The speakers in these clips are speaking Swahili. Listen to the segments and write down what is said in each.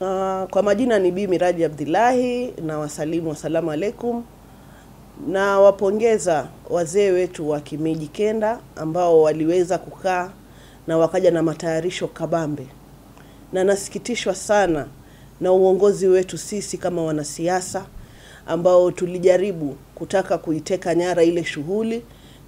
Uh, kwa majina ni Bi Miraji Abdullahi na wasalimu wasalamu alaikum, na wapongeza wazee wetu wa Kimiji Kenda ambao waliweza kukaa na wakaja na matayarisho kabambe, na nasikitishwa sana na uongozi wetu sisi kama wanasiasa ambao tulijaribu kutaka kuiteka nyara ile shughuli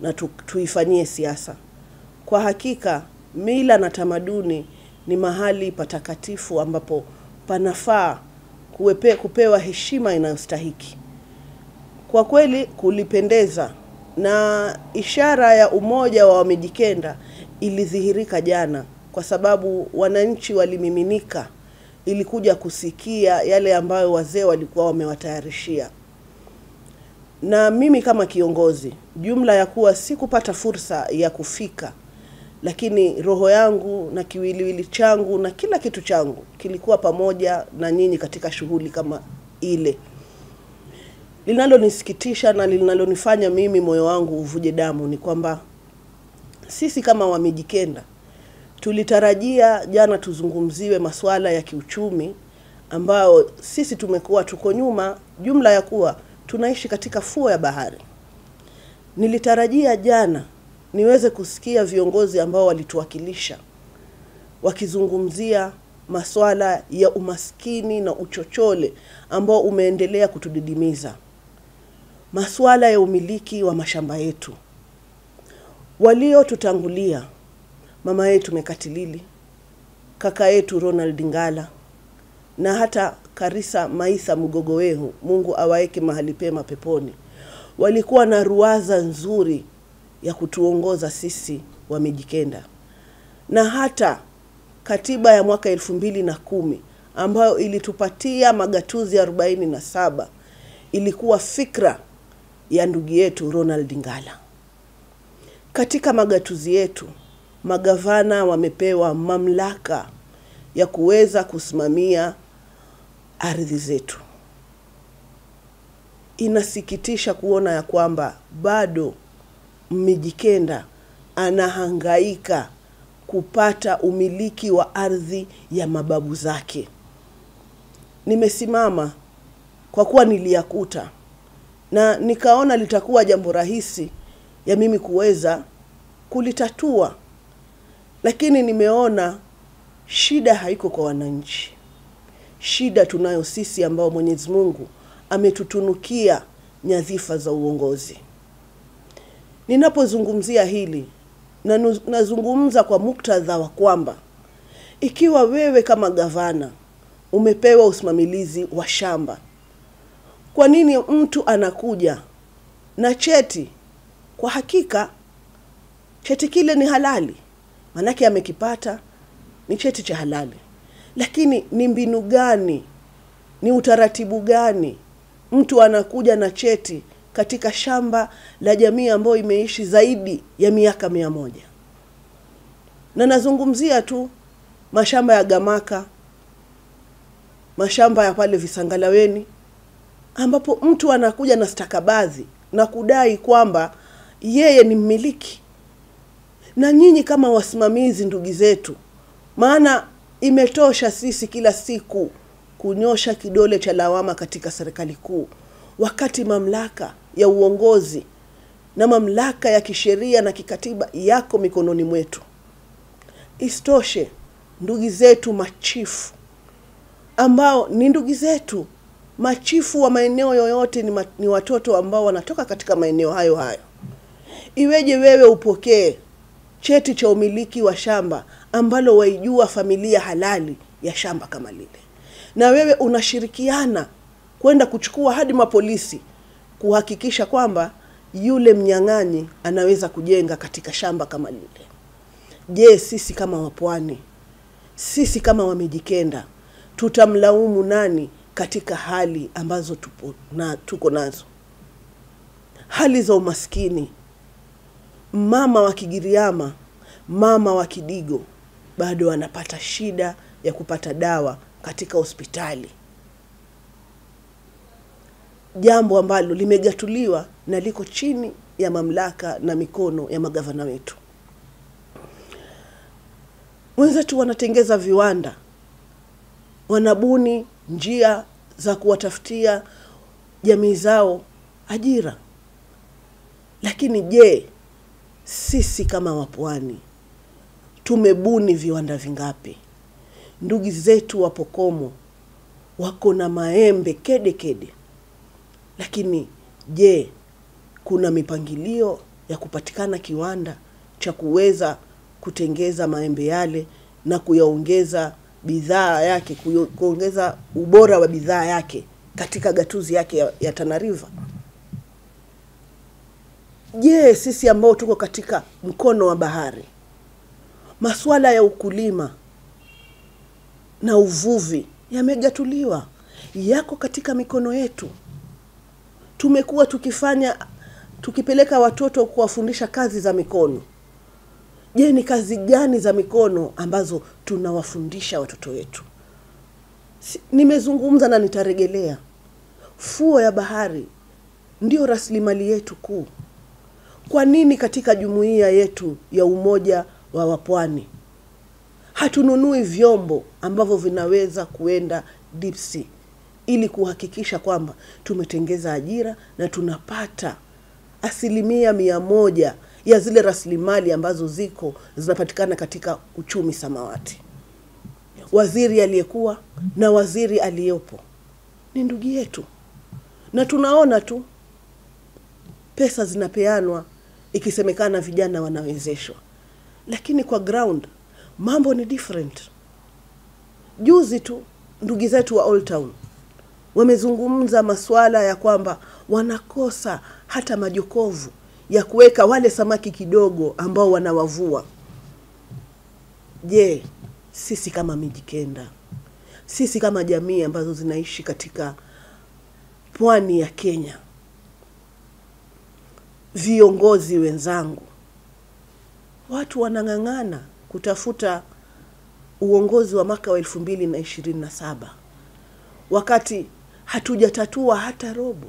na tu, tuifanyie siasa. Kwa hakika mila na tamaduni ni mahali patakatifu ambapo panafaa kuwepe, kupewa heshima inayostahiki. Kwa kweli kulipendeza na ishara ya umoja wa Wamijikenda ilidhihirika jana, kwa sababu wananchi walimiminika ilikuja kusikia yale ambayo wazee walikuwa wamewatayarishia. Na mimi kama kiongozi, jumla ya kuwa sikupata fursa ya kufika lakini roho yangu na kiwiliwili changu na kila kitu changu kilikuwa pamoja na nyinyi katika shughuli kama ile. Linalonisikitisha na linalonifanya mimi moyo wangu uvuje damu ni kwamba sisi kama Wamijikenda tulitarajia jana tuzungumziwe masuala ya kiuchumi ambayo sisi tumekuwa tuko nyuma, jumla ya kuwa tunaishi katika fuo ya bahari. Nilitarajia jana niweze kusikia viongozi ambao walituwakilisha wakizungumzia maswala ya umaskini na uchochole ambao umeendelea kutudidimiza, maswala ya umiliki wa mashamba yetu. Waliotutangulia, mama yetu Mekatilili, kaka yetu Ronald Ngala na hata Karisa Maisa Mgogowehu, Mungu awaeke mahali pema peponi, walikuwa na ruwaza nzuri ya kutuongoza sisi wamejikenda na hata katiba ya mwaka elfu mbili na kumi ambayo ilitupatia magatuzi arobaini na saba ilikuwa fikra ya ndugu yetu Ronald Ngala. Katika magatuzi yetu magavana wamepewa mamlaka ya kuweza kusimamia ardhi zetu. Inasikitisha kuona ya kwamba bado Mmijikenda anahangaika kupata umiliki wa ardhi ya mababu zake. Nimesimama kwa kuwa niliyakuta na nikaona litakuwa jambo rahisi ya mimi kuweza kulitatua, lakini nimeona shida haiko kwa wananchi. Shida tunayo sisi ambao Mwenyezi Mungu ametutunukia nyadhifa za uongozi. Ninapozungumzia hili na nazungumza kwa muktadha wa kwamba ikiwa wewe kama gavana umepewa usimamilizi wa shamba, kwa nini mtu anakuja na cheti? Kwa hakika cheti kile ni halali, manake amekipata, ni cheti cha halali, lakini ni mbinu gani, ni utaratibu gani? Mtu anakuja na cheti katika shamba la jamii ambayo imeishi zaidi ya miaka mia moja na nazungumzia tu mashamba ya Gamaka, mashamba ya pale Visangalaweni, ambapo mtu anakuja na stakabadhi na kudai kwamba yeye ni mmiliki. Na nyinyi kama wasimamizi, ndugu zetu, maana imetosha sisi kila siku kunyosha kidole cha lawama katika serikali kuu wakati mamlaka ya uongozi na mamlaka ya kisheria na kikatiba yako mikononi mwetu. Isitoshe, ndugu zetu machifu ambao ni ndugu zetu machifu wa maeneo yoyote ni, ma, ni watoto ambao wanatoka katika maeneo hayo hayo. Iweje wewe upokee cheti cha umiliki wa shamba ambalo waijua familia halali ya shamba kama lile, na wewe unashirikiana kwenda kuchukua hadi mapolisi kuhakikisha kwamba yule mnyang'anyi anaweza kujenga katika shamba kama lile. Je, sisi kama wapwani, sisi kama wamejikenda, tutamlaumu nani katika hali ambazo tupo na tuko nazo? Hali za umaskini, mama wa Kigiriama, mama wa Kidigo bado anapata shida ya kupata dawa katika hospitali jambo ambalo limegatuliwa na liko chini ya mamlaka na mikono ya magavana wetu. Wenzetu wanatengeza viwanda wanabuni njia za kuwatafutia jamii zao ajira. Lakini je, sisi kama wapwani tumebuni viwanda vingapi? Ndugu zetu wapokomo wako na maembe kede kede, lakini je, kuna mipangilio ya kupatikana kiwanda cha kuweza kutengeza maembe yale na kuyaongeza bidhaa yake, kuongeza ubora wa bidhaa yake katika gatuzi yake ya, ya Tana River? Je, sisi ambao tuko katika mkono wa bahari, masuala ya ukulima na uvuvi yamegatuliwa, yako katika mikono yetu. Tumekuwa tukifanya tukipeleka watoto kuwafundisha kazi za mikono. Je, ni kazi gani za mikono ambazo tunawafundisha watoto wetu? Si- Nimezungumza na nitaregelea fuo ya bahari ndio rasilimali yetu kuu. Kwa nini katika jumuiya yetu ya umoja wa wapwani hatununui vyombo ambavyo vinaweza kuenda deep sea ili kuhakikisha kwamba tumetengeza ajira na tunapata asilimia mia moja ya zile rasilimali ambazo ziko zinapatikana katika uchumi samawati. Waziri aliyekuwa na waziri aliyopo ni ndugu yetu, na tunaona tu pesa zinapeanwa ikisemekana vijana wanawezeshwa, lakini kwa ground mambo ni different. Juzi tu ndugu zetu wa Old Town wamezungumza masuala ya kwamba wanakosa hata majokovu ya kuweka wale samaki kidogo ambao wanawavua. Je, sisi kama Mijikenda, sisi kama jamii ambazo zinaishi katika pwani ya Kenya, viongozi wenzangu, watu wanang'ang'ana kutafuta uongozi wa mwaka wa elfu mbili na ishirini na saba wakati hatujatatua hata robo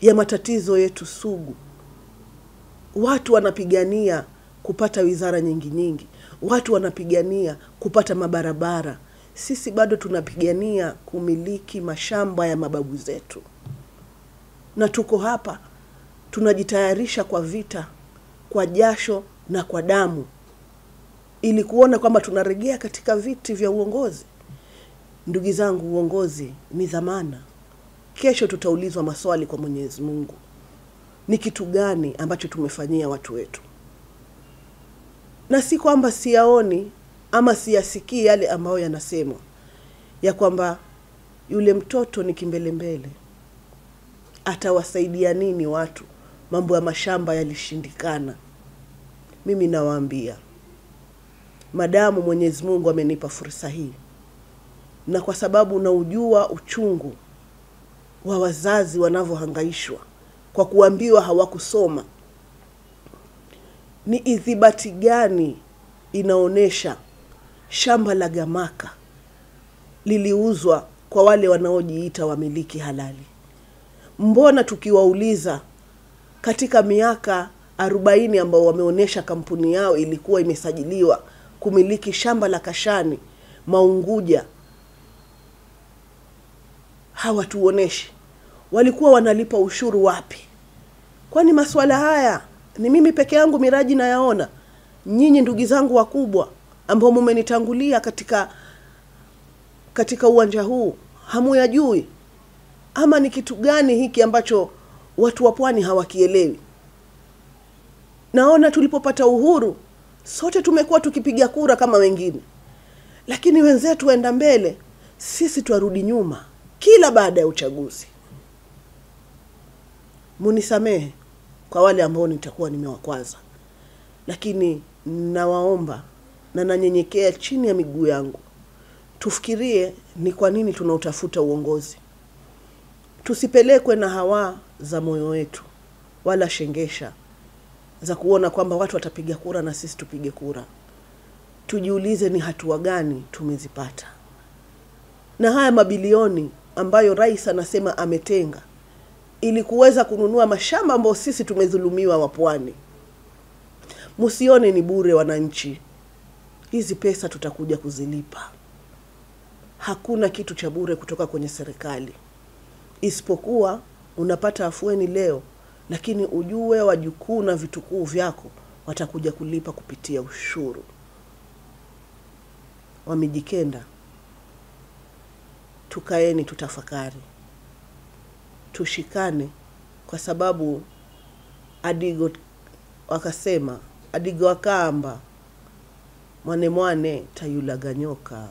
ya matatizo yetu sugu. Watu wanapigania kupata wizara nyingi nyingi, watu wanapigania kupata mabarabara. Sisi bado tunapigania kumiliki mashamba ya mababu zetu, na tuko hapa tunajitayarisha kwa vita, kwa jasho na kwa damu, ili kuona kwamba tunaregea katika viti vya uongozi. Ndugu zangu, uongozi ni dhamana. Kesho tutaulizwa maswali kwa Mwenyezi Mungu, ni kitu gani ambacho tumefanyia watu wetu, na si kwamba siyaoni ama siyasikii yale ambayo yanasemwa ya kwamba yule mtoto ni kimbelembele, atawasaidia nini watu? Mambo ya mashamba yalishindikana. Mimi nawaambia, madamu Mwenyezi Mungu amenipa fursa hii na kwa sababu naujua uchungu wa wazazi wanavyohangaishwa kwa kuambiwa hawakusoma, ni ithibati gani inaonyesha shamba la Gamaka liliuzwa kwa wale wanaojiita wamiliki halali? Mbona tukiwauliza katika miaka arobaini ambao wameonyesha kampuni yao ilikuwa imesajiliwa kumiliki shamba la Kashani Maunguja, hawatuoneshi walikuwa wanalipa ushuru wapi? Kwani maswala haya ni mimi peke yangu Miraji nayaona? Nyinyi ndugu zangu wakubwa ambao mumenitangulia katika katika uwanja huu hamuyajui? Ama ni kitu gani hiki ambacho watu wa pwani hawakielewi? Naona tulipopata uhuru sote tumekuwa tukipiga kura kama wengine, lakini wenzetu waenda mbele, sisi twarudi nyuma kila baada ya uchaguzi. Munisamehe kwa wale ambao nitakuwa nimewakwaza, lakini nawaomba na nanyenyekea chini ya miguu yangu, tufikirie ni kwa nini tunautafuta uongozi. Tusipelekwe na hawa za moyo wetu wala shengesha za kuona kwamba watu watapiga kura na sisi tupige kura. Tujiulize ni hatua gani tumezipata, na haya mabilioni ambayo rais anasema ametenga ili kuweza kununua mashamba ambayo sisi tumedhulumiwa wa pwani. Msione ni bure, wananchi, hizi pesa tutakuja kuzilipa. hakuna kitu cha bure kutoka kwenye serikali, isipokuwa unapata afueni leo, lakini ujue wajukuu na vitukuu vyako watakuja kulipa kupitia ushuru. Wamijikenda, tukaeni tutafakari, tushikane, kwa sababu adigo wakasema adigo akamba mwane mwane tayulaganyoka